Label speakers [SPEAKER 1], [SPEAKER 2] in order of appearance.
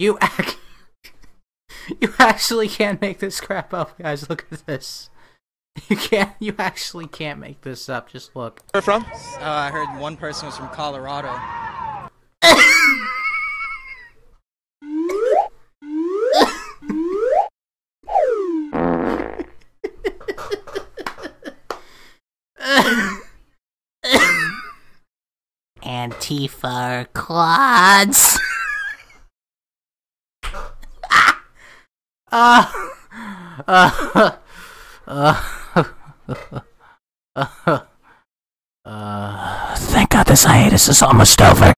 [SPEAKER 1] You act. You actually can't make this crap up, guys. Look at this. You can't. You actually can't make this up. Just look.
[SPEAKER 2] Where from?
[SPEAKER 3] Uh, I heard one person was from Colorado.
[SPEAKER 4] Antifa quads.
[SPEAKER 1] Uh, uh, uh, uh, uh,
[SPEAKER 4] Thank God this hiatus is almost over.